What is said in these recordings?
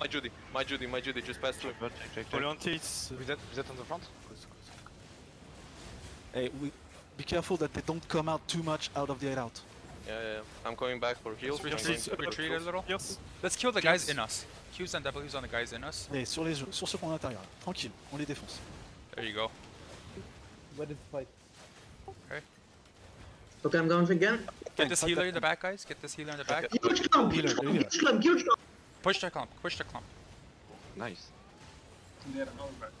My Judy, my Judy, my Judy, just pass through. Check, check, check. Volantis. Vous êtes, vous êtes on the front Hey, we be careful that they don't come out too much out of the hideout. Yeah, yeah, yeah. I'm coming back for heals. I'm Retreat, going retreat a little. Yes. Let's kill the guys in us. Qs and W's on the guys in us. Allez, sur les sur ceux qu'on a à l'intérieur. Tranquille, on les défonce. There you go. What is the fight? Okay, I'm going again. Get this healer in the back, guys. Get this healer in the back. Huge clump! Healer, healer. Huge clump! Huge clump! Push the clump. Push the clump. Nice.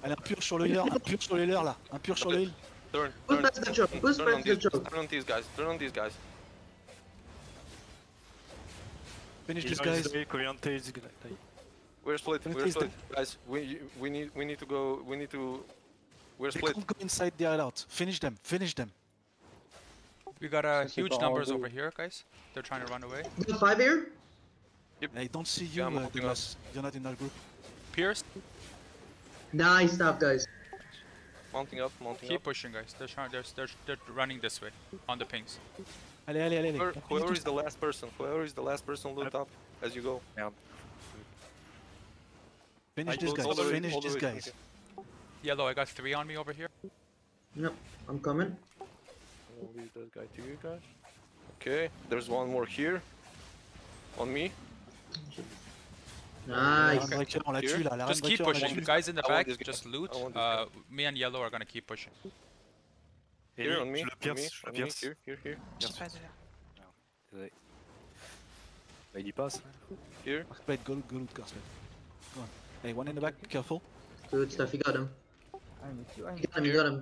Allez, un pur sur le healer, un pur sur le healer là. Un pur sur le heal. Turn, Who's turn, past the choke? Who's turn on past the these, choke? turn on these guys, turn on these guys. Finish this Healer is guys. die, Covenant is die. We're split, Turn we're these split. Guys, we, we need, we need to go, we need to... We're They split. can't go inside the hideout. Finish them, finish them. We got uh, huge numbers over here, guys. They're trying to run away. Got five here? I don't see you, Yeah, I'm uh, holding Douglas. You're not in that group. Pierce, Nice stuff, guys. Mounting up, mounting up. keep up. pushing, guys. They're trying. They're, they're, they're running this way on the pings. Allez, allez, allez, allez. Whoever, whoever is the last person, whoever is the last person, loot up as you go. Merde. Finish I this go guys, all the way- finish this way, guys. okay. Yellow, I got three on me over here. Yep, I'm coming. I'll leave that guy to you guys. Okay, there's one more here. On me. La Nice. Realmbreaker, on la Here. tue là, la Reine Just keep Breaker, on la pushing. tue. Guys in the I want back, this guy. just loot. I want this Uh, me and Yellow are gonna keep pushing. Here, on Ellie, me, je le on me, pierce, je le on me, pierce. here, here, here, Désolé. Bah, il y passe. here. Carspade, go loot, go loot, Carspade. Go on. Hey, one in the back, careful. Good stuff, you got him. I'm with you. I'm You got him, you got him.